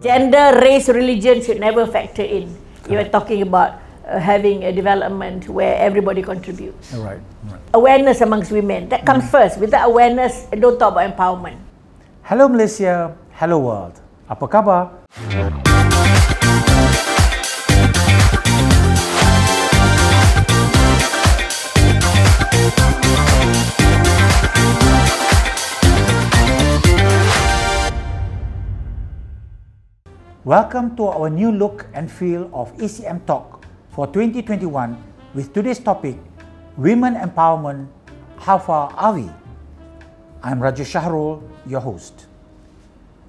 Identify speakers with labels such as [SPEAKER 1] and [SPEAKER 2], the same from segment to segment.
[SPEAKER 1] Gender, race, religion should never factor in. You are talking about uh, having a development where everybody contributes.
[SPEAKER 2] Right, right.
[SPEAKER 1] Awareness amongst women, that comes first. Without awareness, don't talk about empowerment.
[SPEAKER 2] Hello Malaysia, hello world. Apa khabar? Welcome to our new look and feel of ECM Talk for 2021 with today's topic Women Empowerment How Far Are We? I'm Rajesh Shahrul, your host.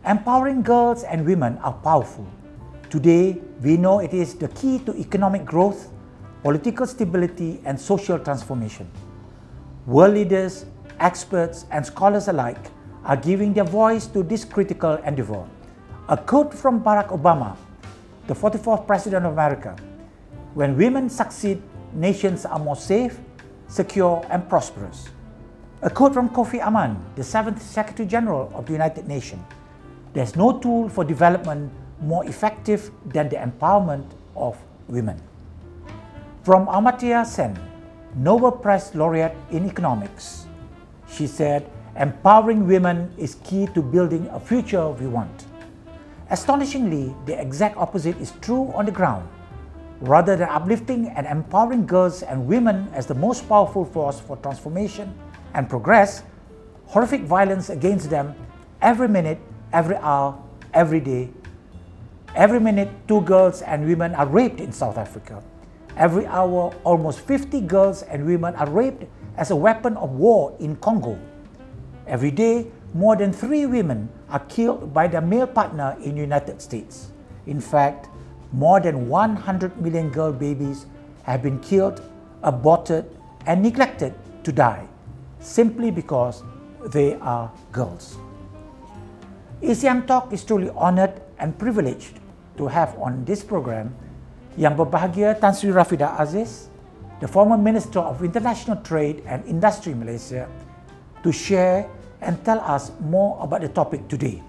[SPEAKER 2] Empowering girls and women are powerful. Today, we know it is the key to economic growth, political stability, and social transformation. World leaders, experts, and scholars alike are giving their voice to this critical endeavor. A quote from Barack Obama, the 44th President of America When women succeed, nations are more safe, secure, and prosperous. A quote from Kofi Annan, the 7th Secretary General of the United Nations There's no tool for development more effective than the empowerment of women. From Amartya Sen, Nobel Prize laureate in economics, she said, empowering women is key to building a future we want. Astonishingly, the exact opposite is true on the ground. Rather than uplifting and empowering girls and women as the most powerful force for transformation and progress, horrific violence against them every minute, every hour, every day. Every minute, two girls and women are raped in South Africa. Every hour, almost 50 girls and women are raped as a weapon of war in Congo. Every day, more than three women are killed by their male partner in the United States. In fact, more than 100 million girl babies have been killed, aborted, and neglected to die simply because they are girls. ECM Talk is truly honored and privileged to have on this program Yang Berbahagia Tan Sri Rafida Aziz, the former Minister of International Trade and Industry Malaysia, to share and tell us more about the topic today.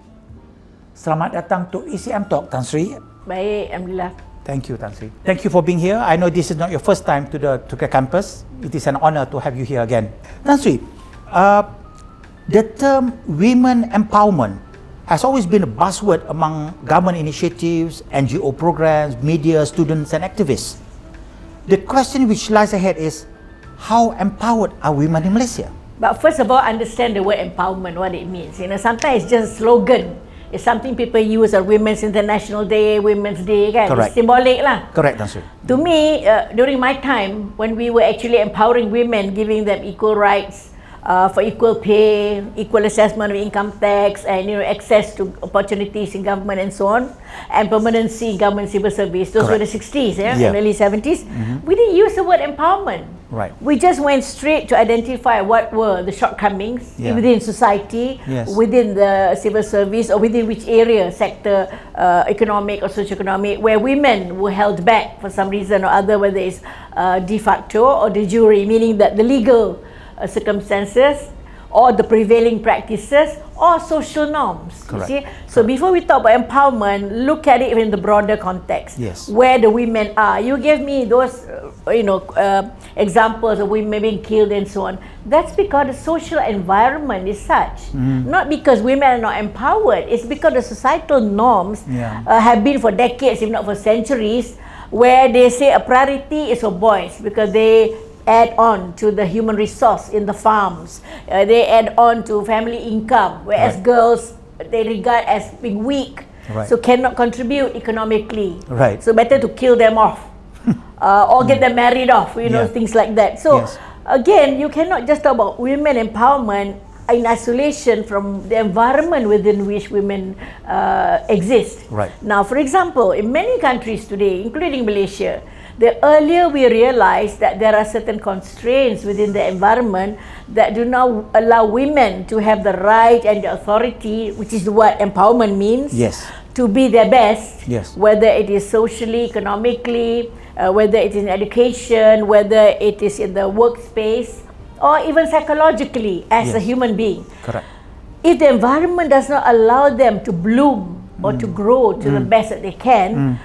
[SPEAKER 2] Selamat datang to ECM Talk, Tan Sri.
[SPEAKER 1] Baik, Alhamdulillah.
[SPEAKER 2] Thank you, Tan Sri. Thank you for being here. I know this is not your first time to the to the campus. It is an honor to have you here again. Tan Sri, uh, the term women empowerment has always been a buzzword among government initiatives, NGO programs, media, students, and activists. The question which lies ahead is how empowered are women in Malaysia?
[SPEAKER 1] But first of all, understand the word empowerment, what it means. You know, sometimes it's just a slogan. It's something people use on Women's International Day, Women's Day, kan?
[SPEAKER 2] Correct.
[SPEAKER 1] It's symbolic lah.
[SPEAKER 2] Correct, Tan Sri.
[SPEAKER 1] To me, uh, during my time, when we were actually empowering women, giving them equal rights, uh, for equal pay, equal assessment of income tax, and you know access to opportunities in government and so on, and permanency in government civil service. Those were the 60s, yeah,
[SPEAKER 2] Yeah.
[SPEAKER 1] and early 70s. We didn't use the word empowerment.
[SPEAKER 2] Right.
[SPEAKER 1] We just went straight to identify what were the shortcomings
[SPEAKER 2] Yeah.
[SPEAKER 1] within society,
[SPEAKER 2] Yes.
[SPEAKER 1] within the civil service, or within which area, sector, uh, economic or socio-economic, where women were held back for some reason or other, whether it's uh, de facto or de jure, meaning that the legal uh, circumstances or the prevailing practices or social norms.
[SPEAKER 2] Correct.
[SPEAKER 1] You see? So before we talk about empowerment, look at it in the broader context.
[SPEAKER 2] Yes.
[SPEAKER 1] Where the women are. You gave me those, uh, you know, uh, examples of women being killed and so on. That's because the social environment is such.
[SPEAKER 2] Mm-hmm.
[SPEAKER 1] Not because women are not empowered. It's because the societal norms
[SPEAKER 2] Yeah.
[SPEAKER 1] uh, have been for decades, if not for centuries, where they say a priority is for boys because they add on to the human resource in the farms. Uh, they add on to family income, whereas
[SPEAKER 2] Right.
[SPEAKER 1] girls they regard as being weak,
[SPEAKER 2] Right.
[SPEAKER 1] so cannot contribute economically.
[SPEAKER 2] Right.
[SPEAKER 1] So better to kill them off, uh, or get them married off. You know things like that. So
[SPEAKER 2] Yes.
[SPEAKER 1] again, you cannot just talk about women empowerment in isolation from the environment within which women uh, exist.
[SPEAKER 2] Right.
[SPEAKER 1] Now, for example, in many countries today, including Malaysia, the earlier we realize that there are certain constraints within the environment that do not allow women to have the right and the authority, which is what empowerment means,
[SPEAKER 2] Yes.
[SPEAKER 1] to be their best,
[SPEAKER 2] Yes.
[SPEAKER 1] whether it is socially, economically, uh, whether it is in education, whether it is in the workspace, or even psychologically as a
[SPEAKER 2] Yes.
[SPEAKER 1] human being
[SPEAKER 2] Correct.
[SPEAKER 1] if the environment does not allow them to bloom or to grow to the best that they can,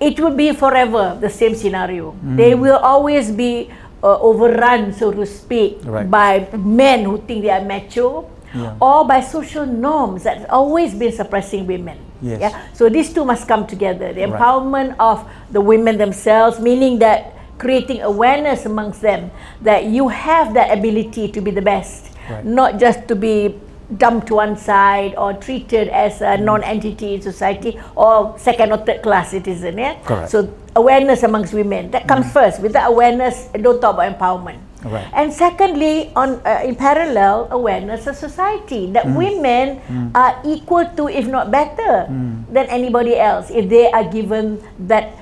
[SPEAKER 1] it will be forever the same scenario. They will always be uh, overrun, so to speak,
[SPEAKER 2] Right.
[SPEAKER 1] by men who think they are macho.
[SPEAKER 2] Yeah.
[SPEAKER 1] Or by social norms that's always been suppressing women.
[SPEAKER 2] Yes.
[SPEAKER 1] Yeah. So these two must come together. The
[SPEAKER 2] Right.
[SPEAKER 1] empowerment of the women themselves, meaning that creating awareness amongst them that you have that ability to be the best,
[SPEAKER 2] Right.
[SPEAKER 1] not just to be dumped one side or treated as a non-entity in society or second or third class citizen. Yeah.
[SPEAKER 2] Correct.
[SPEAKER 1] So awareness amongst women that comes first. Without awareness, don't talk about empowerment.
[SPEAKER 2] Right.
[SPEAKER 1] And secondly, on uh, in parallel, awareness of society that
[SPEAKER 2] Mm.
[SPEAKER 1] women are equal to, if not better,
[SPEAKER 2] Mm.
[SPEAKER 1] than anybody else if they are given that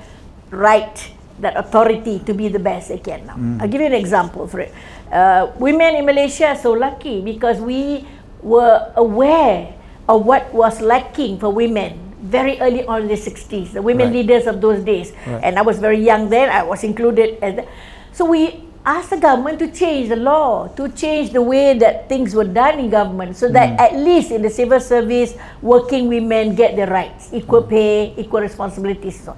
[SPEAKER 1] right, that authority to be the best they can. Now,
[SPEAKER 2] Mm.
[SPEAKER 1] I'll give you an example for it. Uh, women in Malaysia are so lucky because we were aware of what was lacking for women very early on in the 60s, the women
[SPEAKER 2] Right.
[SPEAKER 1] leaders of those days.
[SPEAKER 2] Right.
[SPEAKER 1] And I was very young then, I was included. As the, so we asked the government to change the law, to change the way that things were done in government so that
[SPEAKER 2] Mm.
[SPEAKER 1] at least in the civil service, working women get their rights, equal
[SPEAKER 2] Mm.
[SPEAKER 1] pay, equal responsibilities. So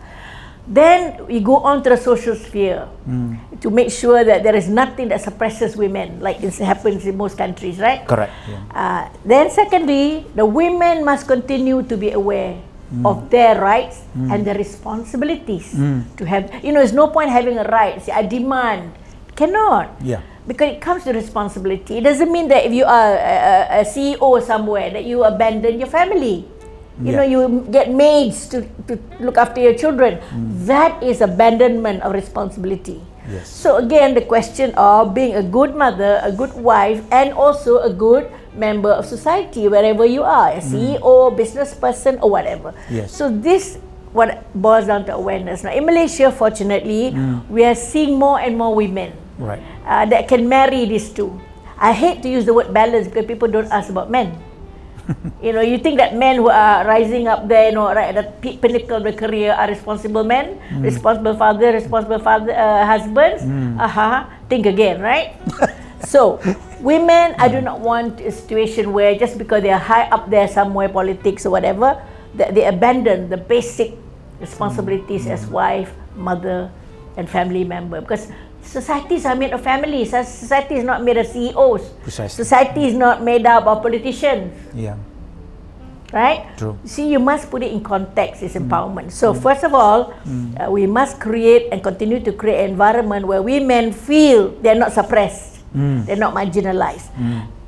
[SPEAKER 1] then we go on to the social sphere
[SPEAKER 2] Mm.
[SPEAKER 1] to make sure that there is nothing that suppresses women like it happens in most countries, right?
[SPEAKER 2] Correct. Yeah.
[SPEAKER 1] Uh, then secondly, the women must continue to be aware of their rights and their responsibilities to have. You know, there's no point having a right. Say, I demand. Cannot.
[SPEAKER 2] Yeah.
[SPEAKER 1] Because it comes to responsibility. It doesn't mean that if you are a, a, a CEO somewhere that you abandon your family. You know, you get maids to, to look after your children. Mm. That is abandonment of responsibility.
[SPEAKER 2] Yes.
[SPEAKER 1] So again, the question of being a good mother, a good wife, and also a good member of society wherever you are, a mm. CEO, business person, or whatever.
[SPEAKER 2] Yes.
[SPEAKER 1] So this what boils down to awareness. Now in Malaysia, fortunately, mm. we are seeing more and more women
[SPEAKER 2] Right.
[SPEAKER 1] uh, that can marry these two. I hate to use the word balance because people don't ask about men. you know, you think that men who are rising up there, you know, right at the pinnacle of their career are responsible men, responsible father, responsible father, uh, husbands. Aha, think again, right? so, women, I do not want a situation where just because they are high up there somewhere, politics or whatever, that they abandon the basic responsibilities as wife, mother, and family member. Because societies are made of families. Society is not made of CEOs.
[SPEAKER 2] Precisely.
[SPEAKER 1] Society is not made up of politicians,
[SPEAKER 2] Yeah.
[SPEAKER 1] right?
[SPEAKER 2] True.
[SPEAKER 1] See, you must put it in context, this empowerment. So, first of all, uh, we must create and continue to create an environment where women feel they're not suppressed, they're not marginalized.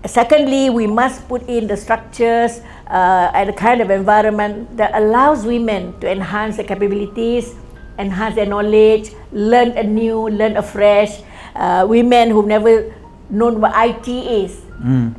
[SPEAKER 1] Secondly, we must put in the structures uh, and the kind of environment that allows women to enhance their capabilities, enhance their knowledge, learn anew, learn afresh. Uh, women who've never known what IT is,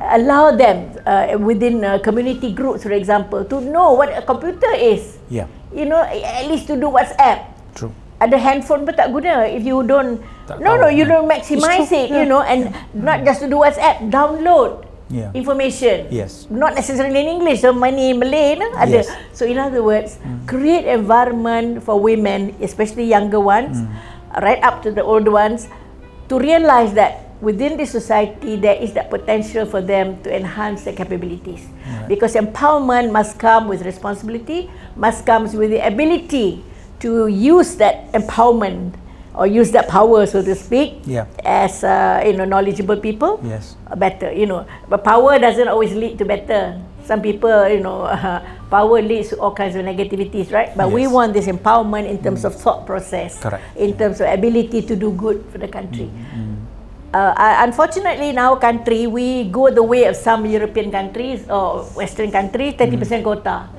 [SPEAKER 1] allow them uh, within uh, community groups, for example, to know what a computer is.
[SPEAKER 2] Yeah.
[SPEAKER 1] You know, at least to do WhatsApp.
[SPEAKER 2] True.
[SPEAKER 1] Ada handphone pun tak guna if you don't
[SPEAKER 2] Tak
[SPEAKER 1] no
[SPEAKER 2] tahu.
[SPEAKER 1] no you don't maximize it you
[SPEAKER 2] yeah.
[SPEAKER 1] know and not just to do WhatsApp download
[SPEAKER 2] Yeah.
[SPEAKER 1] information
[SPEAKER 2] Yes.
[SPEAKER 1] not necessarily in English so many Malay no? ada
[SPEAKER 2] Yes.
[SPEAKER 1] so in other words create environment for women especially younger ones right up to the old ones to realize that within this society there is that potential for them to enhance their capabilities because empowerment must come with responsibility must comes with the ability to use that empowerment or use that power so to speak
[SPEAKER 2] Yeah.
[SPEAKER 1] as uh, you know knowledgeable people.
[SPEAKER 2] Yes.
[SPEAKER 1] uh, better you know. But power doesn't always lead to better. Some people you know power leads to all kinds of negativities right? But we
[SPEAKER 2] Yes.
[SPEAKER 1] want this empowerment in terms of thought process
[SPEAKER 2] Correct.
[SPEAKER 1] in terms of ability to do good for the country. Uh, uh, unfortunately in our country we go the way of some european countries or western countries 30% quota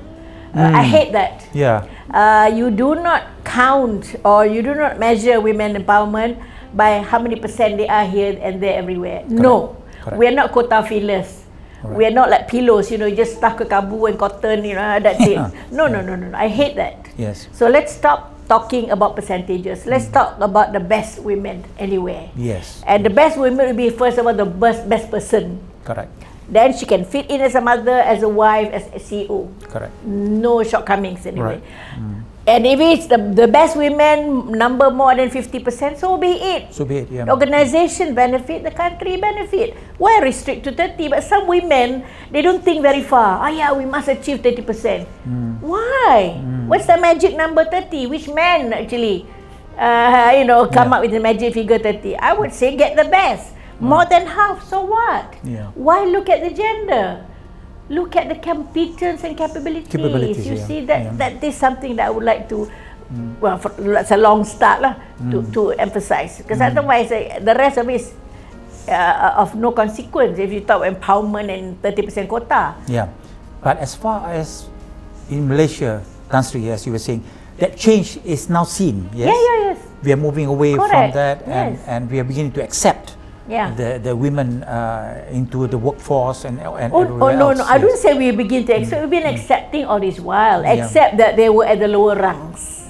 [SPEAKER 1] uh, i hate that
[SPEAKER 2] Yeah.
[SPEAKER 1] uh, you do not count or you do not measure women empowerment by how many percent they are here and there everywhere. No,
[SPEAKER 2] Correct.
[SPEAKER 1] we are not quota fillers. We are not like pillows, you know, you just stuck a kabu and cotton, you know, that's it. no, no, no, no, no. I hate that.
[SPEAKER 2] Yes.
[SPEAKER 1] So let's stop talking about percentages. Let's talk about the best women anywhere.
[SPEAKER 2] Yes.
[SPEAKER 1] And the best women will be first of all the best best person.
[SPEAKER 2] Correct.
[SPEAKER 1] Then she can fit in as a mother, as a wife, as a CEO
[SPEAKER 2] Correct.
[SPEAKER 1] no shortcomings anyway.
[SPEAKER 2] Right.
[SPEAKER 1] And if it's the, the best women number more than 50%, so be it.
[SPEAKER 2] So be it. Yeah.
[SPEAKER 1] The organization benefit, the country benefit. Why restrict to 30? But some women, they don't think very far. Oh yeah, we must achieve 30%. Why? What's the magic number 30? Which man actually, uh, you know, come
[SPEAKER 2] Yeah.
[SPEAKER 1] up with the magic figure 30? I would say get the best. More than half, so what?
[SPEAKER 2] Yeah.
[SPEAKER 1] Why look at the gender? Look at the competence and capabilities.
[SPEAKER 2] Capabilities,
[SPEAKER 1] you
[SPEAKER 2] yeah.
[SPEAKER 1] see that
[SPEAKER 2] Yeah.
[SPEAKER 1] that is something that I would like to. Well, for, that's a long start lah to, to emphasize because otherwise uh, the rest of it is uh, of no consequence if you talk empowerment and 30% quota.
[SPEAKER 2] Yeah. But as far as in Malaysia, Tan Sri, as you were saying, that change is now seen. Yes.
[SPEAKER 1] Yeah, yeah, yes.
[SPEAKER 2] We are moving away from
[SPEAKER 1] Correct,
[SPEAKER 2] that, and,
[SPEAKER 1] yes.
[SPEAKER 2] and we are beginning to accept
[SPEAKER 1] Yeah.
[SPEAKER 2] the the women uh, into the workforce and and
[SPEAKER 1] Oh, oh
[SPEAKER 2] everywhere
[SPEAKER 1] no,
[SPEAKER 2] else.
[SPEAKER 1] no, I
[SPEAKER 2] yes.
[SPEAKER 1] don't say we begin to accept. We've been accepting all this while,
[SPEAKER 2] Yeah.
[SPEAKER 1] except that they were at the lower ranks.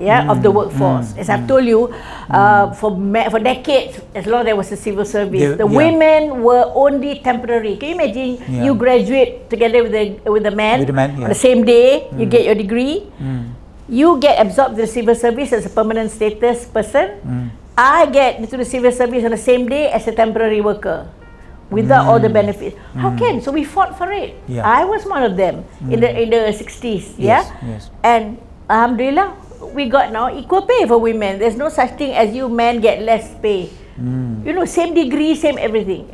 [SPEAKER 1] Yeah, of the
[SPEAKER 2] Mm,
[SPEAKER 1] workforce. As I've told you, uh, for ma- for decades, as long as there was a civil service,
[SPEAKER 2] They-
[SPEAKER 1] the
[SPEAKER 2] yeah.
[SPEAKER 1] women were only temporary. Can you imagine?
[SPEAKER 2] Yeah.
[SPEAKER 1] You graduate together with the with the man,
[SPEAKER 2] With the man,
[SPEAKER 1] on
[SPEAKER 2] yeah.
[SPEAKER 1] the same day. You get your degree.
[SPEAKER 2] Mm.
[SPEAKER 1] You get absorbed to the civil service as a permanent status person.
[SPEAKER 2] Mm.
[SPEAKER 1] I get into the civil service on the same day as a temporary worker without all the benefits. How can? So we fought for it.
[SPEAKER 2] Mm. Yeah.
[SPEAKER 1] I was one of them in the in the 60s,
[SPEAKER 2] Yes,
[SPEAKER 1] yeah?
[SPEAKER 2] yes.
[SPEAKER 1] And alhamdulillah we got now equal pay for women. There's no such thing as you men get less pay.
[SPEAKER 2] Mm.
[SPEAKER 1] You know, same degree, same everything.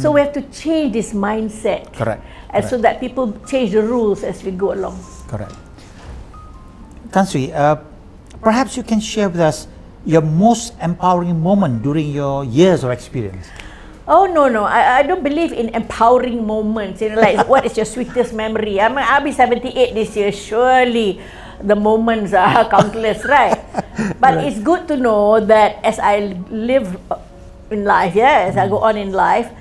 [SPEAKER 1] So we have to change this mindset.
[SPEAKER 2] Correct,
[SPEAKER 1] And so that people change the rules as we go along.
[SPEAKER 2] Correct. Tan Sri, uh, perhaps you can share with us your most empowering moment during your years of experience.
[SPEAKER 1] Oh no no, I, I don't believe in empowering moments. You know, like what is your sweetest memory? I'm I'll be 78 this year. Surely, the moments are countless, right? But it's good to know that as I live in life, yeah, as I go on in life,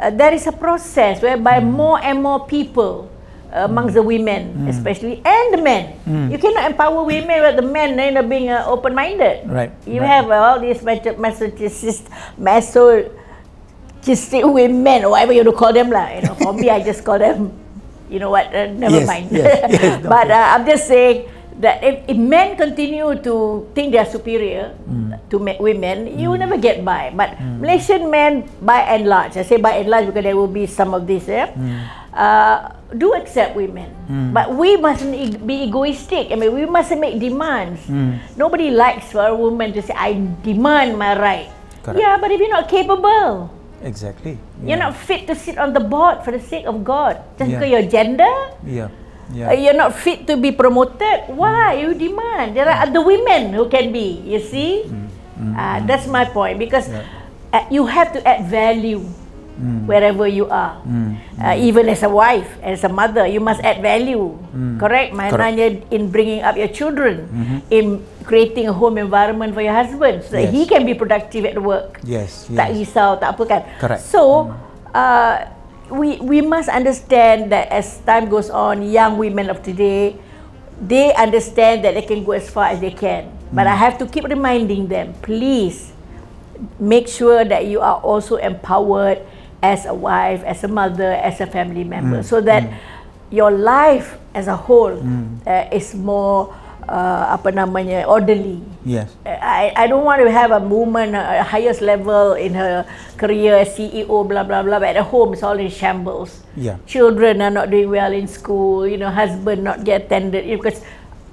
[SPEAKER 1] uh, there is a process whereby more and more people. Uh, Amongst the women, especially, and the men, you cannot empower women with the men you know, being uh, open-minded.
[SPEAKER 2] Right,
[SPEAKER 1] You
[SPEAKER 2] right.
[SPEAKER 1] have uh, all these maso- masochistic, maso, just women or whatever you want to call them lah. You know, for me, I just call them. You know what? Uh, never
[SPEAKER 2] Yes,
[SPEAKER 1] mind.
[SPEAKER 2] yes, yes,
[SPEAKER 1] but uh, I'm just saying that if, if men continue to think they are superior
[SPEAKER 2] Mm.
[SPEAKER 1] to women, you will never get by. But Malaysian men, by and large, I say by and large because there will be some of this, yeah,
[SPEAKER 2] Mm.
[SPEAKER 1] Uh, do accept women. But we mustn't e- be egoistic. I mean, we mustn't make demands.
[SPEAKER 2] Mm.
[SPEAKER 1] Nobody likes for a woman to say, "I demand my right."
[SPEAKER 2] Correct.
[SPEAKER 1] Yeah, but if you're not capable,
[SPEAKER 2] Exactly.
[SPEAKER 1] you're not fit to sit on the board for the sake of God, just
[SPEAKER 2] Yeah.
[SPEAKER 1] because your gender,
[SPEAKER 2] Yeah.
[SPEAKER 1] uh,
[SPEAKER 2] Yeah.
[SPEAKER 1] you're not fit to be promoted. Why you demand? There are other women who can be. You see, uh, that's my point because
[SPEAKER 2] Yeah.
[SPEAKER 1] uh, you have to add value wherever you are.
[SPEAKER 2] Mm.
[SPEAKER 1] Uh, even as a wife, as a mother, you must add value. Correct? Maknanya in bringing up your children, in creating a home environment for your husband, so that he can be productive at work
[SPEAKER 2] Yes.
[SPEAKER 1] tak
[SPEAKER 2] yes.
[SPEAKER 1] risau tak apa kan
[SPEAKER 2] Correct.
[SPEAKER 1] so uh, we we must understand that as time goes on young women of today they understand that they can go as far as they can but i have to keep reminding them please make sure that you are also empowered as a wife as a mother as a family member so that your life as a whole uh, is more uh, apa namanya orderly
[SPEAKER 2] Yes.
[SPEAKER 1] I, I don't want to have a woman uh, highest level in her career, CEO, blah blah blah. But at home, it's all in shambles.
[SPEAKER 2] Yeah.
[SPEAKER 1] Children are not doing well in school. You know, husband not get attended you know, because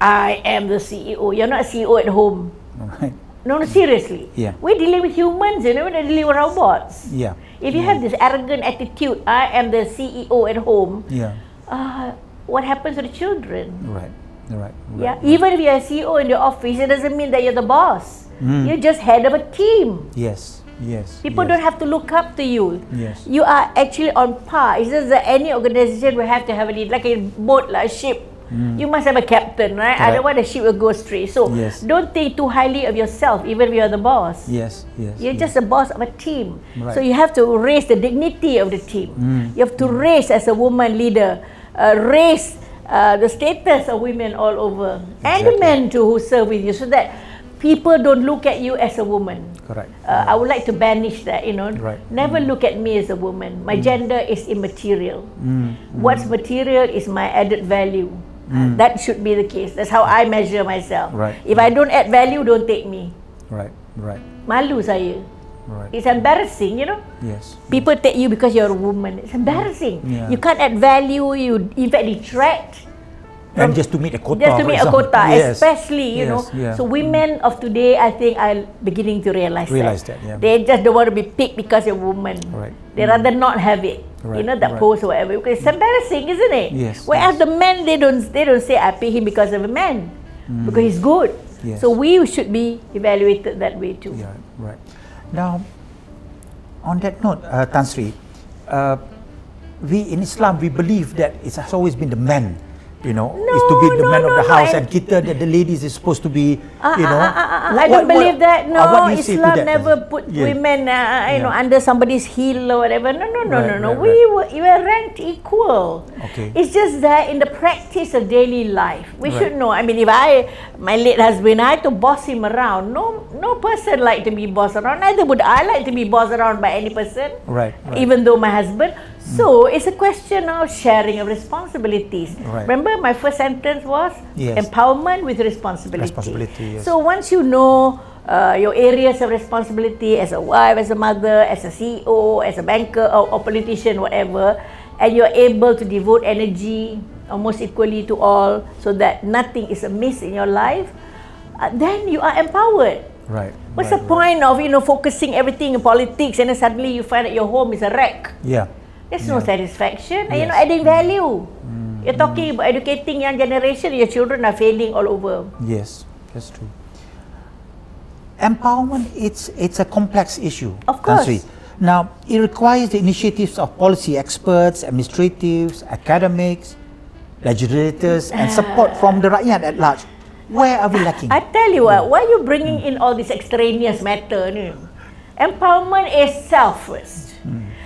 [SPEAKER 1] I am the CEO. You're not CEO at home.
[SPEAKER 2] Right.
[SPEAKER 1] No, no, seriously.
[SPEAKER 2] Yeah.
[SPEAKER 1] We're dealing with humans, you know, we're not dealing with robots.
[SPEAKER 2] Yeah.
[SPEAKER 1] If you have this arrogant attitude, I am the CEO at home,
[SPEAKER 2] Yeah.
[SPEAKER 1] uh, what happens to the children?
[SPEAKER 2] Right. Right.
[SPEAKER 1] Yeah,
[SPEAKER 2] right.
[SPEAKER 1] even if you're a CEO in your office, it doesn't mean that you're the boss.
[SPEAKER 2] Mm.
[SPEAKER 1] You're just head of a team.
[SPEAKER 2] Yes. Yes.
[SPEAKER 1] People
[SPEAKER 2] yes.
[SPEAKER 1] don't have to look up to you.
[SPEAKER 2] Yes.
[SPEAKER 1] You are actually on par. It's just that any organization will have to have a lead, like a boat, like a ship. You must have a captain, right?
[SPEAKER 2] Mm. Correct.
[SPEAKER 1] Otherwise, the ship will go astray. So
[SPEAKER 2] Yes.
[SPEAKER 1] don't think too highly of yourself, even if you're the boss.
[SPEAKER 2] Yes. Yes.
[SPEAKER 1] You're
[SPEAKER 2] yes.
[SPEAKER 1] just a boss of a team.
[SPEAKER 2] Right.
[SPEAKER 1] So you have to raise the dignity of the team.
[SPEAKER 2] Mm.
[SPEAKER 1] You have to raise as a woman leader, uh, raise uh, the status of women all over, and the
[SPEAKER 2] Exactly.
[SPEAKER 1] men too who serve with you, so that people don't look at you as a woman.
[SPEAKER 2] Correct.
[SPEAKER 1] Uh, I would like to banish that, you know.
[SPEAKER 2] Right.
[SPEAKER 1] Never look at me as a woman. My gender is immaterial.
[SPEAKER 2] Mm.
[SPEAKER 1] What's material is my added value. Uh, that should be the case. That's how I measure myself.
[SPEAKER 2] Right.
[SPEAKER 1] If I don't add value, don't take me.
[SPEAKER 2] Right. Right.
[SPEAKER 1] Malu saya.
[SPEAKER 2] Right.
[SPEAKER 1] It's embarrassing, you know.
[SPEAKER 2] Yes.
[SPEAKER 1] People take you because you're a woman. It's embarrassing.
[SPEAKER 2] Yeah.
[SPEAKER 1] You can't add value. You in fact detract
[SPEAKER 2] And just to meet a quota.
[SPEAKER 1] just to meet a quota,
[SPEAKER 2] Yes.
[SPEAKER 1] especially you
[SPEAKER 2] Yes,
[SPEAKER 1] know.
[SPEAKER 2] yeah.
[SPEAKER 1] So women of today, I think, are beginning to realize,
[SPEAKER 2] Realise that, yeah.
[SPEAKER 1] They just don't want to be picked because you're a woman.
[SPEAKER 2] Right.
[SPEAKER 1] They rather not have it. You know that
[SPEAKER 2] right.
[SPEAKER 1] pose or whatever. Because it's embarrassing, isn't it?
[SPEAKER 2] Yes,
[SPEAKER 1] Whereas the men, they don't, they don't say I pay him because of a man, because he's good.
[SPEAKER 2] Mm. Yes.
[SPEAKER 1] So we should be evaluated that way too.
[SPEAKER 2] Yeah, right. Now, on that note, uh, Tan Sri, uh, we in Islam we believe that it has always been the man, you know, is to be the
[SPEAKER 1] No,
[SPEAKER 2] man of
[SPEAKER 1] no,
[SPEAKER 2] the
[SPEAKER 1] no,
[SPEAKER 2] house,
[SPEAKER 1] I-
[SPEAKER 2] and kita that the ladies is supposed to be,
[SPEAKER 1] Ah,
[SPEAKER 2] you
[SPEAKER 1] ah,
[SPEAKER 2] know.
[SPEAKER 1] ah, ah, ah,
[SPEAKER 2] What-
[SPEAKER 1] I don't
[SPEAKER 2] what-
[SPEAKER 1] believe that. No,
[SPEAKER 2] uh,
[SPEAKER 1] Islam
[SPEAKER 2] that,
[SPEAKER 1] never put
[SPEAKER 2] Yeah.
[SPEAKER 1] women, uh, you know,
[SPEAKER 2] Yeah.
[SPEAKER 1] under somebody's heel or whatever. No, no, no,
[SPEAKER 2] Right,
[SPEAKER 1] no, no.
[SPEAKER 2] right,
[SPEAKER 1] we
[SPEAKER 2] right.
[SPEAKER 1] were we were ranked equal.
[SPEAKER 2] Okay.
[SPEAKER 1] It's just that in the practice of daily life, we
[SPEAKER 2] Right.
[SPEAKER 1] should know. I mean, if I, my late husband, I had to boss him around. No, no person like to be bossed around. Neither would I like to be bossed around by any person.
[SPEAKER 2] Right, right.
[SPEAKER 1] Even though my husband. So it's a question of sharing of responsibilities.
[SPEAKER 2] Right.
[SPEAKER 1] Remember, my first sentence was
[SPEAKER 2] Yes.
[SPEAKER 1] empowerment with responsibility.
[SPEAKER 2] Responsibility, yes.
[SPEAKER 1] So once you know uh, your areas of responsibility as a wife, as a mother, as a CEO, as a banker or, or politician, whatever, and you're able to devote energy almost equally to all so that nothing is amiss in your life, uh, then you are empowered.
[SPEAKER 2] Right.
[SPEAKER 1] What's
[SPEAKER 2] right,
[SPEAKER 1] the point of you know focusing everything in politics and then suddenly you find that your home is a wreck?
[SPEAKER 2] Yeah.
[SPEAKER 1] There's no satisfaction and you're not adding value. Mm. You're talking about educating young generation, your children are failing all over.
[SPEAKER 2] Yes, that's true. Empowerment, it's, it's a complex issue.
[SPEAKER 1] Of course.
[SPEAKER 2] Sri. Now, it requires the initiatives of policy experts, administratives, academics, legislators, and ah. support from the rakyat at large. Where are we lacking?
[SPEAKER 1] I tell you what, why are you bringing in all this extraneous matter ni? Empowerment is self first.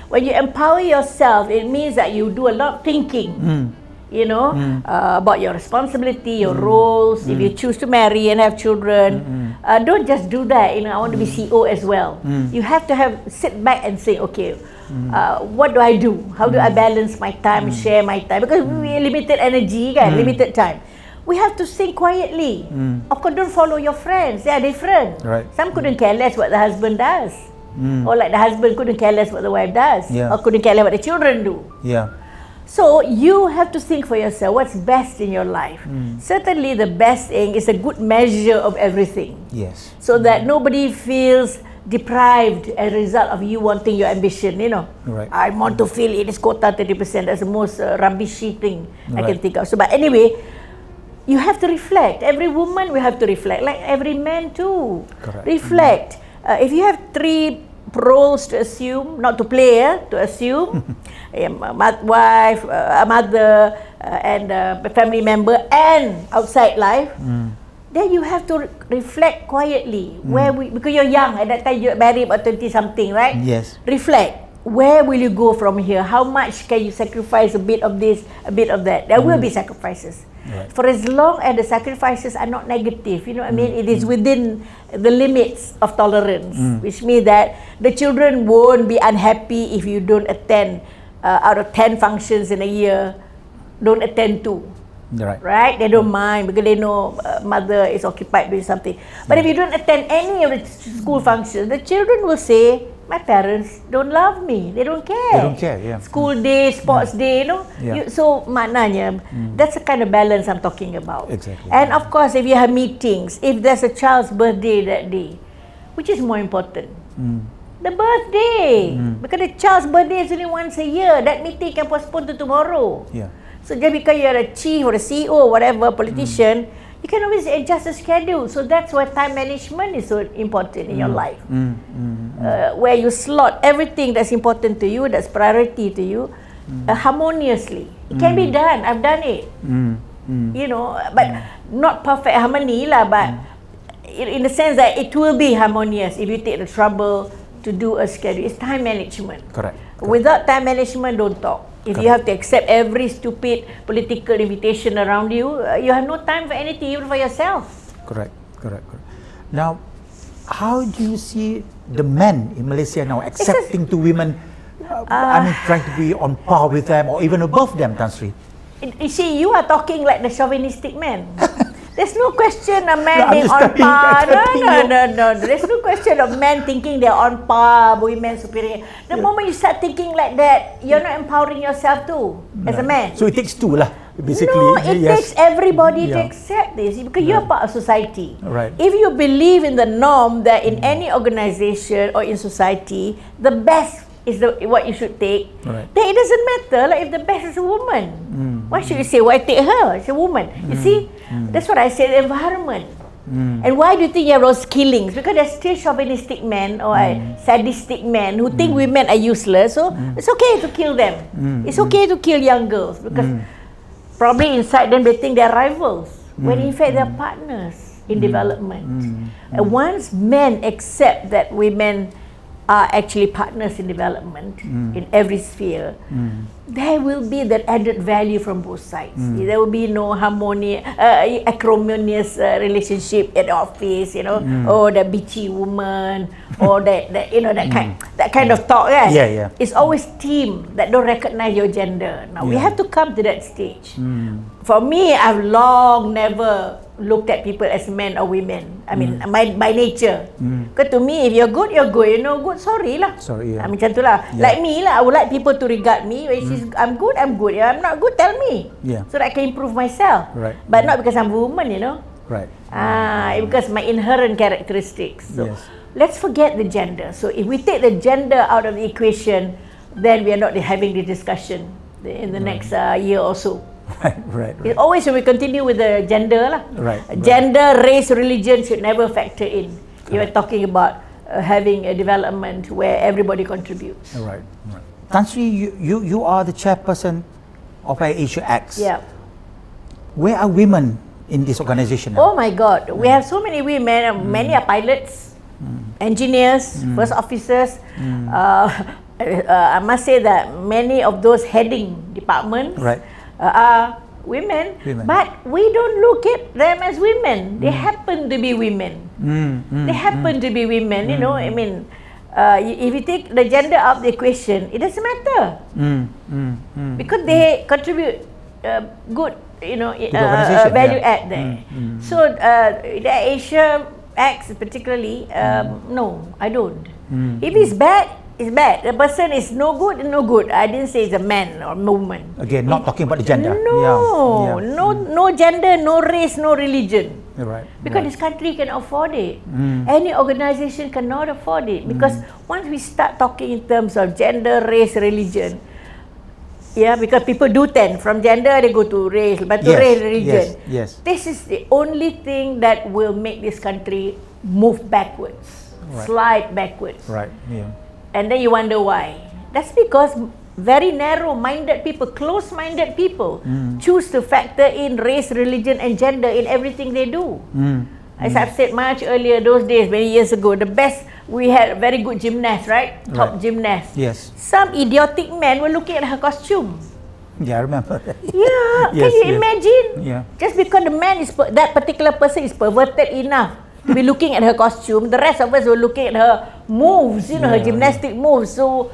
[SPEAKER 1] When you empower yourself, it means that you do a lot of thinking. You know, uh, about your responsibility, your roles. If you choose to marry and have children, uh, don't just do that. You know, I want to be CEO as well. You have to have sit back and say, okay, uh, what do I do? How do I balance my time, share my time? Because we limited energy, kan, limited time. We have to think quietly. Of course, don't follow your friends. They are different.
[SPEAKER 2] Right.
[SPEAKER 1] Some couldn't care less what the husband does. Or like the husband couldn't care less what the wife does.
[SPEAKER 2] Yeah.
[SPEAKER 1] Or couldn't care less what the children do.
[SPEAKER 2] yeah.
[SPEAKER 1] So you have to think for yourself what's best in your life. Certainly the best thing is a good measure of everything.
[SPEAKER 2] Yes.
[SPEAKER 1] So that nobody feels deprived as a result of you wanting your ambition, you know.
[SPEAKER 2] Right.
[SPEAKER 1] I want to fill in this quota 30%. That's the most uh, rubbishy thing I can
[SPEAKER 2] Right.
[SPEAKER 1] think of. So but anyway, you have to reflect. Every woman will have to reflect, like every man too.
[SPEAKER 2] Correct.
[SPEAKER 1] Reflect. Uh, if you have three roles to assume, not to play, eh, to assume, a wife, uh, a mother, uh, and uh, a family member, and outside life, then you have to re- reflect quietly. Where we, because you're young at that time, you're married about twenty something, right?
[SPEAKER 2] Yes.
[SPEAKER 1] reflect where will you go from here how much can you sacrifice a bit of this a bit of that there will be sacrifices
[SPEAKER 2] Right.
[SPEAKER 1] for as long as the sacrifices are not negative you know what i mean it is within the limits of tolerance which means that the children won't be unhappy if you don't attend uh, out of 10 functions in a year don't attend two
[SPEAKER 2] Right.
[SPEAKER 1] right? They don't mind because they know uh, mother is occupied doing something. But if you don't attend any of the school functions, the children will say, "My parents don't love me. They don't care.
[SPEAKER 2] They don't care, yeah.
[SPEAKER 1] School day, sports day, you know.
[SPEAKER 2] Yeah.
[SPEAKER 1] You, so maknanya, that's the kind of balance I'm talking about.
[SPEAKER 2] Exactly.
[SPEAKER 1] And of course, if you have meetings, if there's a child's birthday that day, which is more important? The birthday. Because the child's birthday is only once a year. That meeting can postpone to tomorrow.
[SPEAKER 2] Yeah.
[SPEAKER 1] So just because you're a chief or a CEO or whatever politician, you can always adjust the schedule. So that's why time management is so important in your life. Uh, where you slot everything that's important to you, that's priority to you, uh, harmoniously. It can be done. I've done it. You know, but not perfect harmony lah. But in, in the sense that it will be harmonious if you take the trouble to do a schedule. It's time management.
[SPEAKER 2] Correct.
[SPEAKER 1] Without time management, don't talk. If you have to accept every stupid political invitation around you, uh, you have no time for anything, even for yourself.
[SPEAKER 2] Correct, correct, correct. Now, how do you see the men in Malaysia now accepting to women? Uh, I mean, trying to be on par with them or even above them, Tan Sri.
[SPEAKER 1] You see, you are talking like the chauvinistic man. There's no question of men
[SPEAKER 2] No, I'm
[SPEAKER 1] being on par. No, no,
[SPEAKER 2] you.
[SPEAKER 1] no, no, no. There's no question of men thinking they're on par, women superior. The moment you start thinking like that, you're not empowering yourself too, as a man.
[SPEAKER 2] So it takes two lah. basically.
[SPEAKER 1] No, it
[SPEAKER 2] yes.
[SPEAKER 1] takes everybody to
[SPEAKER 2] Yeah.
[SPEAKER 1] accept this because you're part of society.
[SPEAKER 2] Right.
[SPEAKER 1] If you believe in the norm that in any organization or in society, the best is the what you should take,
[SPEAKER 2] Right.
[SPEAKER 1] then it doesn't matter like if the best is a woman. Why should you say why take her? It's a woman. You see, that's what I said. The environment. And why do you think you have those killings? Because there's still chauvinistic men or uh, sadistic men who think women are useless. So it's okay to kill them. It's okay to kill young girls because probably inside them they think they're rivals when in fact they're partners in development. And once men accept that women are actually partners in development in every sphere, there will be that added value from both sides. There will be no harmony, uh, acrimonious uh, relationship at office, you know, or the bitchy woman, or that, that you know that kind that kind of talk. Right?
[SPEAKER 2] Yeah, yeah.
[SPEAKER 1] It's always team that don't recognize your gender. Now we
[SPEAKER 2] Yeah.
[SPEAKER 1] have to come to that stage. For me, I've long never looked at people as men or women. I mean, by, by nature. Because to me, if you're good, you're good. You know, good, sorry lah.
[SPEAKER 2] Sorry, yeah.
[SPEAKER 1] I mean, macam tu lah.
[SPEAKER 2] Yeah.
[SPEAKER 1] Like me lah, I would like people to regard me. When she's, I'm good, I'm good. If I'm not good, tell me.
[SPEAKER 2] Yeah.
[SPEAKER 1] So that I can improve myself.
[SPEAKER 2] Right.
[SPEAKER 1] But not because I'm a woman, you know.
[SPEAKER 2] Right.
[SPEAKER 1] Ah, because my inherent characteristics. So
[SPEAKER 2] Yes.
[SPEAKER 1] let's forget the gender. So if we take the gender out of the equation, then we are not having the discussion in the next uh, year or so.
[SPEAKER 2] Right. Right. right.
[SPEAKER 1] It always we continue with the gender lah.
[SPEAKER 2] Right, right.
[SPEAKER 1] Gender, race, religion should never factor in. You are talking about uh, having a development where everybody contributes.
[SPEAKER 2] Right. right. Tan Sri, you, you, you are the chairperson of Asia X.
[SPEAKER 1] Yeah.
[SPEAKER 2] Where are women in this organization
[SPEAKER 1] Oh my God, we have so many women. uh, Many are pilots, engineers, first officers. Uh, uh, I must say that many of those heading departments
[SPEAKER 2] Right.
[SPEAKER 1] Uh, are women,
[SPEAKER 2] Women.
[SPEAKER 1] but we don't look at them as women. They happen to be women.
[SPEAKER 2] Mm, mm,
[SPEAKER 1] They happen to be women. You know, I mean, uh, if you take the gender of the equation, it doesn't matter
[SPEAKER 2] mm, mm, mm.
[SPEAKER 1] because they contribute uh, good, you know, uh, uh, value
[SPEAKER 2] yeah.
[SPEAKER 1] add there. So uh, the Asia X particularly, um, no, I don't. If it's bad, it's bad. The person is no good, no good. I didn't say it's a man or woman.
[SPEAKER 2] Again, not talking about the gender.
[SPEAKER 1] No,
[SPEAKER 2] Yeah, yeah.
[SPEAKER 1] no, no gender, no race, no religion.
[SPEAKER 2] You're right.
[SPEAKER 1] Because
[SPEAKER 2] right.
[SPEAKER 1] this country can afford it. Any organization cannot afford it. Because once we start talking in terms of gender, race, religion, yeah, because people do tend from gender they go to race, but to
[SPEAKER 2] Yes,
[SPEAKER 1] race, religion.
[SPEAKER 2] yes, yes.
[SPEAKER 1] This is the only thing that will make this country move backwards,
[SPEAKER 2] Right.
[SPEAKER 1] slide backwards.
[SPEAKER 2] Right. Yeah.
[SPEAKER 1] And then you wonder why. That's because very narrow-minded people, close-minded people, choose to factor in race, religion, and gender in everything they do.
[SPEAKER 2] Mm.
[SPEAKER 1] As I've said much earlier, those days, many years ago, the best we had very good gymnasts, right? Top
[SPEAKER 2] Right.
[SPEAKER 1] gymnasts.
[SPEAKER 2] Yes.
[SPEAKER 1] Some idiotic men were looking at her costume.
[SPEAKER 2] Yeah, I remember.
[SPEAKER 1] Yeah,
[SPEAKER 2] Yes,
[SPEAKER 1] can you
[SPEAKER 2] yes.
[SPEAKER 1] imagine?
[SPEAKER 2] Yeah.
[SPEAKER 1] Just because the man is per- that particular person is perverted enough to be looking at her costume, the rest of us were looking at her moves, you know, her
[SPEAKER 2] Yeah,
[SPEAKER 1] gymnastic moves. So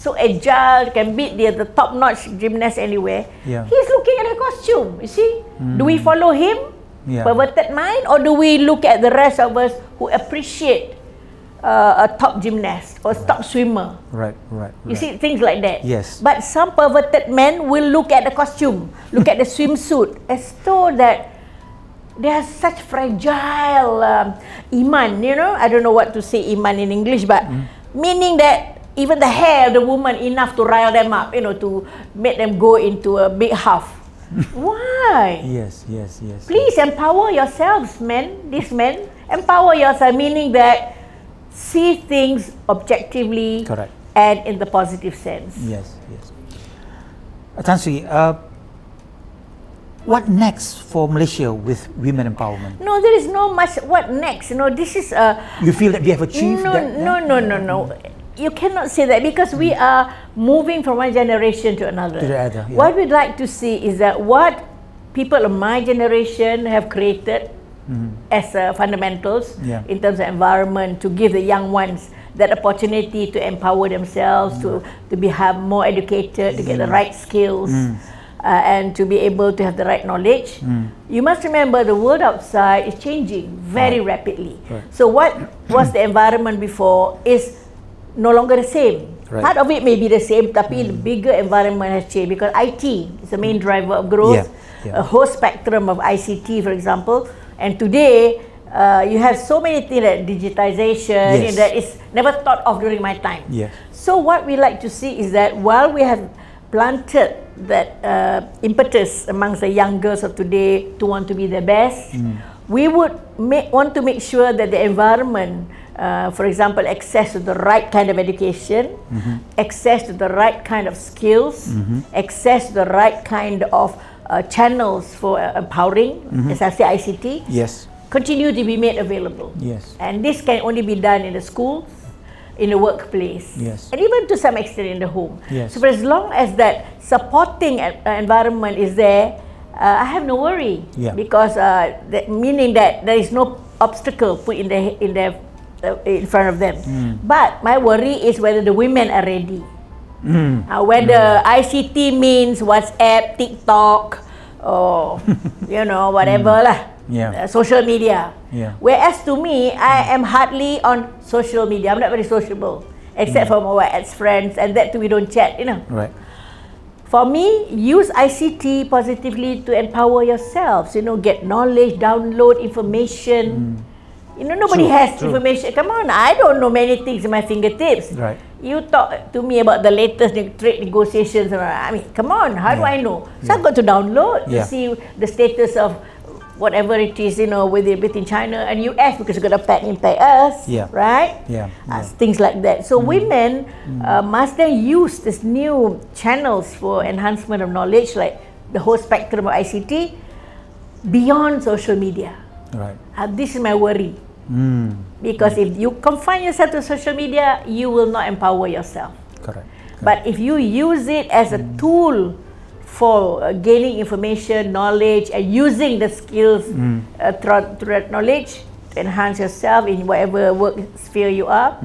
[SPEAKER 1] so agile, can beat the, the top notch gymnast anywhere.
[SPEAKER 2] Yeah.
[SPEAKER 1] He's looking at her costume, you see? Do we follow him?
[SPEAKER 2] Yeah.
[SPEAKER 1] Perverted mind, or do we look at the rest of us who appreciate uh, a top gymnast or top swimmer?
[SPEAKER 2] Right. Right.
[SPEAKER 1] You
[SPEAKER 2] right.
[SPEAKER 1] see things like that.
[SPEAKER 2] Yes.
[SPEAKER 1] But some perverted men will look at the costume, look at the swimsuit, as though that they are such fragile um, iman. You know, I don't know what to say iman in English, but
[SPEAKER 2] Mm.
[SPEAKER 1] meaning that even the hair of the woman enough to rile them up. You know, to make them go into a big huff. Why?
[SPEAKER 2] Yes. Yes. Yes.
[SPEAKER 1] Please empower yourselves, men. These men empower yourself, meaning that see things objectively
[SPEAKER 2] Correct.
[SPEAKER 1] and in the positive sense.
[SPEAKER 2] Yes. Yes. Tan Sri, uh, what next for Malaysia with women empowerment?
[SPEAKER 1] No, there is no much. What next? You know, this is a.
[SPEAKER 2] You feel that we have achieved
[SPEAKER 1] no,
[SPEAKER 2] that?
[SPEAKER 1] no, no, no, no. You cannot say that because we hmm. are moving from one generation to another.
[SPEAKER 2] To the other, yeah.
[SPEAKER 1] What we'd like to see is that what people of my generation have created mm-hmm. as uh, fundamentals.
[SPEAKER 2] Yeah.
[SPEAKER 1] in terms of environment to give the young ones that opportunity to empower themselves, to, mm. to become more educated, to get the
[SPEAKER 2] Mm.
[SPEAKER 1] right skills. Mm. Uh, and to be able to have the right knowledge,
[SPEAKER 2] Mm.
[SPEAKER 1] you must remember the world outside is changing very rapidly.
[SPEAKER 2] Right.
[SPEAKER 1] So what was the environment before is no longer the same.
[SPEAKER 2] Right.
[SPEAKER 1] Part of it may be the same, tapi the bigger environment has changed because IT is the main driver of growth.
[SPEAKER 2] Yeah.
[SPEAKER 1] a
[SPEAKER 2] Yeah.
[SPEAKER 1] whole spectrum of ICT, for example. And today, uh, you have so many things like digitization
[SPEAKER 2] Yes.
[SPEAKER 1] that is never thought of during my time.
[SPEAKER 2] Yes.
[SPEAKER 1] So what we like to see is that while we have planted that uh, impetus amongst the young girls of today to want to be the best, we would make, want to make sure that the environment, uh, for example, access to the right kind of education, access to the right kind of skills, access to the right kind of uh, channels for uh, empowering, as I say ICT,
[SPEAKER 2] Yes.
[SPEAKER 1] continue to be made available.
[SPEAKER 2] Yes.
[SPEAKER 1] And this can only be done in the schools, in the workplace,
[SPEAKER 2] Yes.
[SPEAKER 1] and even to some extent in the home.
[SPEAKER 2] Yes.
[SPEAKER 1] So for as long as that supporting uh, environment is there, uh, I have no worry.
[SPEAKER 2] Yeah.
[SPEAKER 1] Because uh, that meaning that there is no obstacle put in the in the uh, in front of them.
[SPEAKER 2] Hmm.
[SPEAKER 1] But my worry is whether the women are ready.
[SPEAKER 2] Mm.
[SPEAKER 1] Uh, whether ICT means WhatsApp, TikTok, or you know whatever lah.
[SPEAKER 2] Yeah.
[SPEAKER 1] Uh, social media.
[SPEAKER 2] Yeah.
[SPEAKER 1] Whereas to me, I am hardly on social media. I'm not very sociable, except for my ex friends, and that too we don't chat. You know.
[SPEAKER 2] Right.
[SPEAKER 1] For me, use ICT positively to empower yourselves. You know, get knowledge, download information. You know, nobody
[SPEAKER 2] True,
[SPEAKER 1] has
[SPEAKER 2] true.
[SPEAKER 1] information. Come on, I don't know many things in my fingertips.
[SPEAKER 2] Right.
[SPEAKER 1] You talk to me about the latest trade negotiations. I mean, come on, how do
[SPEAKER 2] Yeah.
[SPEAKER 1] I know? So I've got to download
[SPEAKER 2] Yeah.
[SPEAKER 1] to see the status of whatever it is, you know, with between China and US because it's going to impact, impact us,
[SPEAKER 2] Yeah.
[SPEAKER 1] right?
[SPEAKER 2] Yeah,
[SPEAKER 1] Uh,
[SPEAKER 2] yeah.
[SPEAKER 1] Things like that. So women uh, must then use these new channels for enhancement of knowledge, like the whole spectrum of ICT, beyond social media.
[SPEAKER 2] Right.
[SPEAKER 1] Uh, this is my worry.
[SPEAKER 2] Mm.
[SPEAKER 1] Because if you confine yourself to social media, you will not empower yourself.
[SPEAKER 2] Correct.
[SPEAKER 1] But if you use it as a tool for uh, gaining information, knowledge, and using the skills uh, through, through that knowledge to enhance yourself in whatever work sphere you are,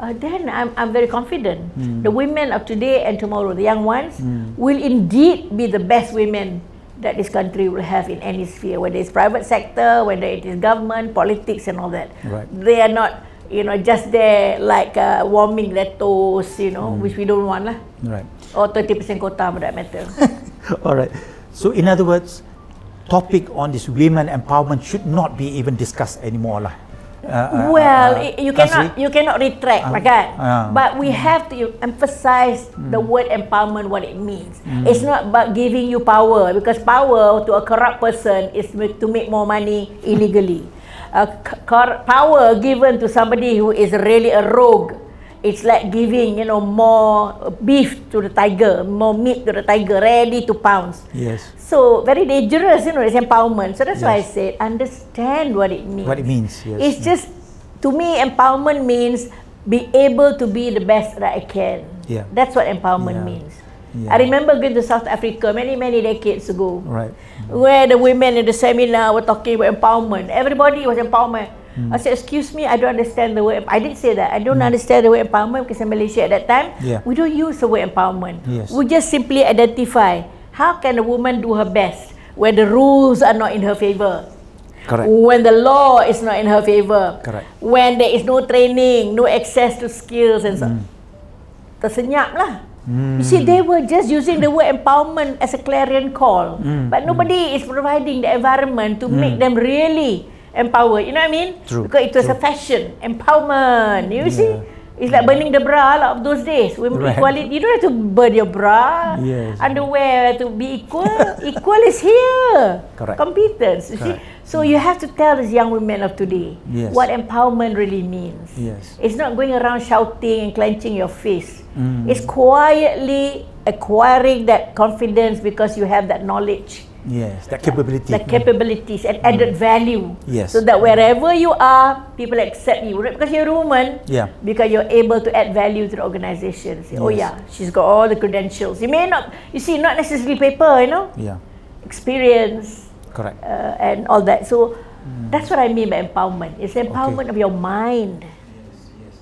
[SPEAKER 1] uh, then I'm, I'm very confident. The women of today and tomorrow, the young ones, will indeed be the best women that this country will have in any sphere, whether it's private sector, whether it is government, politics, and all that.
[SPEAKER 2] Right.
[SPEAKER 1] They are not, you know, just there like uh, warming their toes, you know, which we don't want lah.
[SPEAKER 2] Right.
[SPEAKER 1] Or 30% quota for that matter.
[SPEAKER 2] All right. So in other words, topic on this women empowerment should not be even discussed anymore lah. Uh, uh,
[SPEAKER 1] well,
[SPEAKER 2] uh,
[SPEAKER 1] i- you cannot you cannot retract,
[SPEAKER 2] Ah,
[SPEAKER 1] kan?
[SPEAKER 2] ah.
[SPEAKER 1] But we have to emphasize the word empowerment, what it means. It's not about giving you power because power to a corrupt person is to make more money illegally. Uh, power given to somebody who is really a rogue, it's like giving you know more beef to the tiger, more meat to the tiger, ready to pounce.
[SPEAKER 2] Yes.
[SPEAKER 1] So very dangerous, you know, it's empowerment. So that's why I
[SPEAKER 2] Yes.
[SPEAKER 1] said understand what it means.
[SPEAKER 2] What it means, yes.
[SPEAKER 1] It's just to me empowerment means be able to be the best that I can.
[SPEAKER 2] Yeah.
[SPEAKER 1] That's what empowerment
[SPEAKER 2] Yeah.
[SPEAKER 1] means.
[SPEAKER 2] Yeah.
[SPEAKER 1] I remember going to South Africa many many decades ago.
[SPEAKER 2] Right.
[SPEAKER 1] Where the women in the seminar were talking about empowerment. Everybody was empowerment.
[SPEAKER 2] Hmm.
[SPEAKER 1] I said, excuse me, I don't understand the word. I didn't say that. I don't understand the word empowerment because in Malaysia at that time,
[SPEAKER 2] Yeah.
[SPEAKER 1] we don't use the word empowerment.
[SPEAKER 2] Yes.
[SPEAKER 1] We just simply identify how can a woman do her best when the rules are not in her favor.
[SPEAKER 2] Correct.
[SPEAKER 1] When the law is not in her favor.
[SPEAKER 2] Correct.
[SPEAKER 1] When there is no training, no access to skills and so.
[SPEAKER 2] Hmm.
[SPEAKER 1] Tersenyap lah. You see, they were just using the word empowerment as a clarion call.
[SPEAKER 2] Hmm.
[SPEAKER 1] But nobody is providing the environment to make them really empowered. You know what I mean?
[SPEAKER 2] True,
[SPEAKER 1] Because it was a fashion. Empowerment. You see? It's like burning the bra lah of those days. Women
[SPEAKER 2] Right.
[SPEAKER 1] equality. You don't have to burn your bra.
[SPEAKER 2] Yes.
[SPEAKER 1] Underwear to be equal. equal is here.
[SPEAKER 2] Correct.
[SPEAKER 1] Competence. You see?
[SPEAKER 2] Correct.
[SPEAKER 1] So you have to tell these young women of today
[SPEAKER 2] Yes.
[SPEAKER 1] what empowerment really means.
[SPEAKER 2] Yes.
[SPEAKER 1] It's not going around shouting and clenching your fist.
[SPEAKER 2] Mm.
[SPEAKER 1] It's quietly acquiring that confidence because you have that knowledge,
[SPEAKER 2] Yes. That capability.
[SPEAKER 1] the capabilities, and added value.
[SPEAKER 2] Yes.
[SPEAKER 1] So that wherever you are, people accept you. Not because you're a woman,
[SPEAKER 2] Yeah.
[SPEAKER 1] because you're able to add value to the organization. Say, Oh yeah, she's got all the credentials. You may not, you see, not necessarily paper, you know,
[SPEAKER 2] Yeah.
[SPEAKER 1] experience,
[SPEAKER 2] Correct.
[SPEAKER 1] uh, and all that. So
[SPEAKER 2] Hmm.
[SPEAKER 1] that's what I mean by empowerment. It's empowerment of your mind. Yes, yes.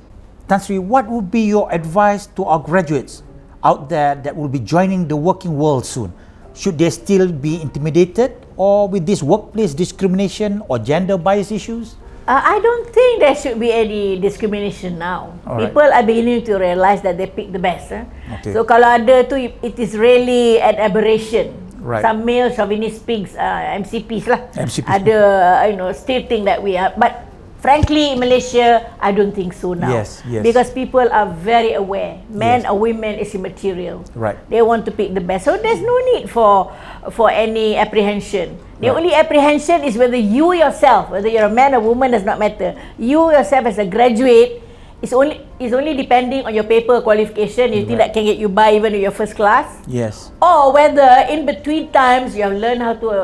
[SPEAKER 2] Tan Sri, what would be your advice to our graduates out there that will be joining the working world soon? Should they still be intimidated or with this workplace discrimination or gender bias issues?
[SPEAKER 1] Uh, I don't think there should be any discrimination now.
[SPEAKER 2] Alright.
[SPEAKER 1] People are beginning to realize that they pick the best. Eh?
[SPEAKER 2] Okay.
[SPEAKER 1] So kalau ada tu, it is really an aberration.
[SPEAKER 2] Right.
[SPEAKER 1] Some male chauvinist pigs, uh, MCPs lah.
[SPEAKER 2] MCPs.
[SPEAKER 1] Ada, uh, you know, still think that we are. But frankly, in Malaysia, I don't think so now.
[SPEAKER 2] Yes, yes.
[SPEAKER 1] Because people are very aware. Men
[SPEAKER 2] Yes.
[SPEAKER 1] or women is immaterial.
[SPEAKER 2] Right.
[SPEAKER 1] They want to pick the best. So there's no need for for any apprehension. The
[SPEAKER 2] Right.
[SPEAKER 1] only apprehension is whether you yourself, whether you're a man or woman, does not matter. You yourself as a graduate, is only is only depending on your paper qualification. You think
[SPEAKER 2] Right.
[SPEAKER 1] that can get you by even with your first class,
[SPEAKER 2] Yes.
[SPEAKER 1] or whether in between times you have learned how to uh,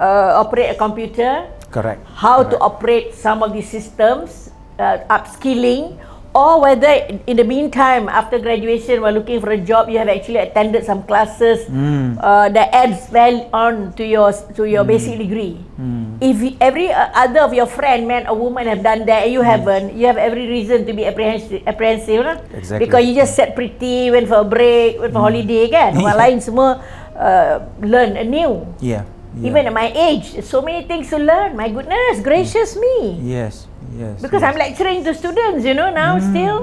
[SPEAKER 1] uh, operate a computer,
[SPEAKER 2] Correct.
[SPEAKER 1] how to
[SPEAKER 2] Correct.
[SPEAKER 1] operate some of these systems, uh, upskilling, or whether in- the meantime, after graduation, while looking for a job, you have actually attended some classes
[SPEAKER 2] Hmm.
[SPEAKER 1] uh, that adds value on to your to your basic degree.
[SPEAKER 2] Hmm.
[SPEAKER 1] If every uh, other of your friend, man or woman, have done that and you haven't, you have every reason to be apprehensive, apprehensive lah.
[SPEAKER 2] Exactly.
[SPEAKER 1] Because you just sat pretty, went for a break, went for holiday kan. Orang lain semua uh, learn anew.
[SPEAKER 2] Yeah. Yeah.
[SPEAKER 1] Even at my age, so many things to learn. My goodness, gracious me.
[SPEAKER 2] Yes. Yes.
[SPEAKER 1] Because
[SPEAKER 2] yes.
[SPEAKER 1] I'm lecturing to students, you know, now
[SPEAKER 2] Mm,
[SPEAKER 1] still.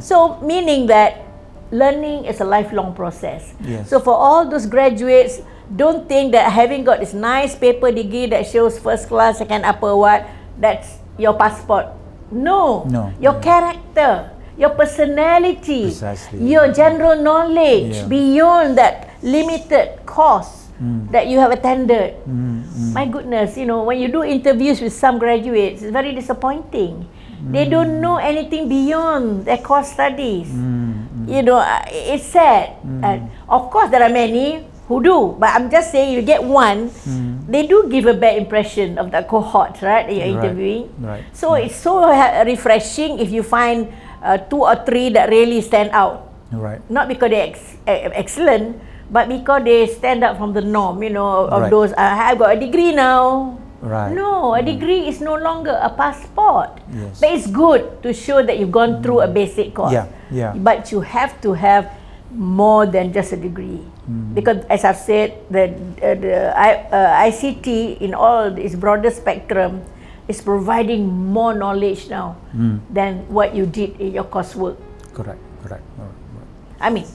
[SPEAKER 1] So, meaning that learning is a lifelong process.
[SPEAKER 2] Yes.
[SPEAKER 1] So, for all those graduates, don't think that having got this nice paper degree that shows first class, second upper what, that's your passport. No.
[SPEAKER 2] No,
[SPEAKER 1] Your
[SPEAKER 2] no.
[SPEAKER 1] character, your personality,
[SPEAKER 2] Precisely.
[SPEAKER 1] your general knowledge
[SPEAKER 2] Yeah.
[SPEAKER 1] beyond that limited course
[SPEAKER 2] Mm.
[SPEAKER 1] that you have attended. My goodness, you know, when you do interviews with some graduates, it's very disappointing. They
[SPEAKER 2] Mm.
[SPEAKER 1] don't know anything beyond their course studies.
[SPEAKER 2] Mm,
[SPEAKER 1] You know, it's sad. And of course, there are many who do, but I'm just saying, you get one, they do give a bad impression of the cohort, right? That you're
[SPEAKER 2] Right,
[SPEAKER 1] interviewing.
[SPEAKER 2] right.
[SPEAKER 1] So it's so ha- refreshing if you find uh, two or three that really stand out
[SPEAKER 2] Right.
[SPEAKER 1] not because they're ex- eh, excellent, but because they stand out from the norm, you know, of
[SPEAKER 2] Right.
[SPEAKER 1] those, uh, I've got a degree now.
[SPEAKER 2] Right.
[SPEAKER 1] No, a degree is no longer a passport.
[SPEAKER 2] Yes.
[SPEAKER 1] But it's good to show that you've gone through a basic course.
[SPEAKER 2] Yeah, yeah.
[SPEAKER 1] But you have to have more than just a degree.
[SPEAKER 2] Mm.
[SPEAKER 1] Because as I've said, the, uh, the I, uh, ICT in all its broader spectrum is providing more knowledge now
[SPEAKER 2] Mm.
[SPEAKER 1] than what you did in your coursework.
[SPEAKER 2] Correct. Correct. Correct.
[SPEAKER 1] I mean,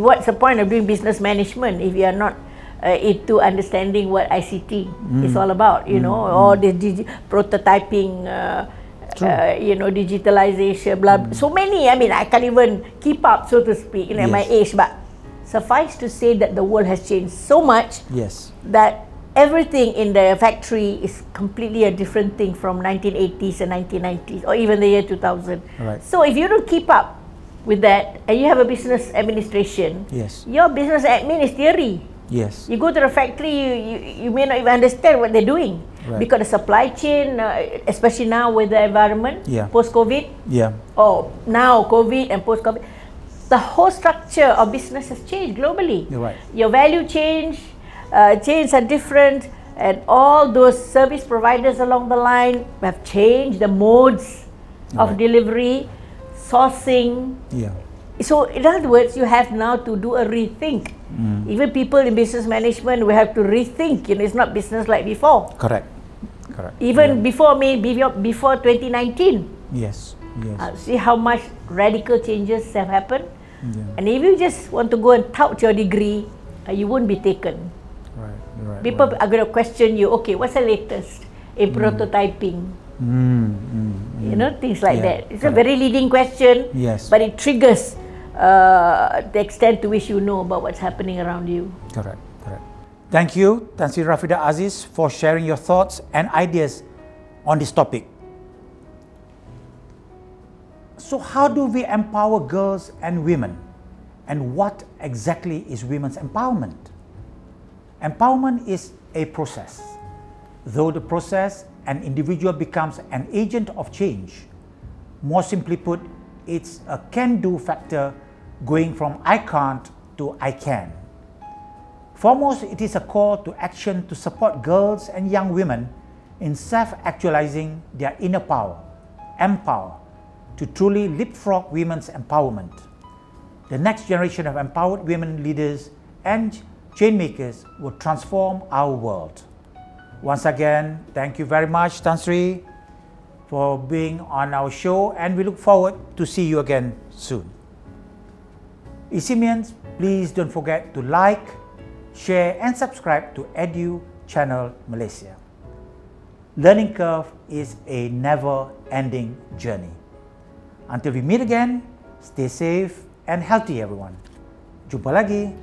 [SPEAKER 1] what's the point of doing business management if you are not uh, into understanding what ICT is all about? You know, all the digi- prototyping, uh, uh, you know, digitalization, blah. blah. So many. I mean, I can't even keep up, so to speak, you know, at my age. But suffice to say that the world has changed so much
[SPEAKER 2] Yes.
[SPEAKER 1] that everything in the factory is completely a different thing from 1980s and 1990s or even the year 2000
[SPEAKER 2] Right.
[SPEAKER 1] so if you don't keep up with that and you have a business administration
[SPEAKER 2] Yes.
[SPEAKER 1] your business admin is theory
[SPEAKER 2] Yes.
[SPEAKER 1] you go to the factory you, you, you may not even understand what they're doing
[SPEAKER 2] Right.
[SPEAKER 1] because the supply chain uh, especially now with the environment
[SPEAKER 2] Yeah.
[SPEAKER 1] post covid
[SPEAKER 2] Yeah.
[SPEAKER 1] or now covid and post covid the whole structure of business has changed globally
[SPEAKER 2] You're right.
[SPEAKER 1] your value change, uh, chains are different, and all those service providers along the line have changed the modes of
[SPEAKER 2] Right.
[SPEAKER 1] delivery, sourcing.
[SPEAKER 2] Yeah.
[SPEAKER 1] So, in other words, you have now to do a rethink.
[SPEAKER 2] Mm.
[SPEAKER 1] Even people in business management, we have to rethink. You know, it's not business like before.
[SPEAKER 2] Correct. Correct.
[SPEAKER 1] Even before me, before, before 2019,
[SPEAKER 2] Yes. Yes.
[SPEAKER 1] uh, see how much radical changes have happened.
[SPEAKER 2] yeah.
[SPEAKER 1] And if you just want to go and tout your degree, uh, you won't be taken.
[SPEAKER 2] Right. Right.
[SPEAKER 1] People
[SPEAKER 2] right.
[SPEAKER 1] are going to question you. Okay, what's the latest in prototyping?
[SPEAKER 2] Mm, mm, mm.
[SPEAKER 1] You know, things like
[SPEAKER 2] Yeah,
[SPEAKER 1] that. It's a very leading question.
[SPEAKER 2] Yes.
[SPEAKER 1] But it triggers uh, the extent to which you know about what's happening around you.
[SPEAKER 2] Correct, correct. Thank you, Tan Sri Rafida Aziz, for sharing your thoughts and ideas on this topic. So, how do we empower girls and women? And what exactly is women's empowerment? Empowerment is a process. Though the process, an individual becomes an agent of change. More simply put, it's a can do factor going from I can't to I can. Foremost, it is a call to action to support girls and young women in self actualizing their inner power, empower, to truly leapfrog women's empowerment. The next generation of empowered women leaders and chainmakers will transform our world. Once again, thank you very much, Tan Sri, for being on our show, and we look forward to see you again soon. Isimians, please don't forget to like, share, and subscribe to Edu Channel Malaysia. Learning curve is a never-ending journey. Until we meet again, stay safe and healthy everyone. Jumpa lagi.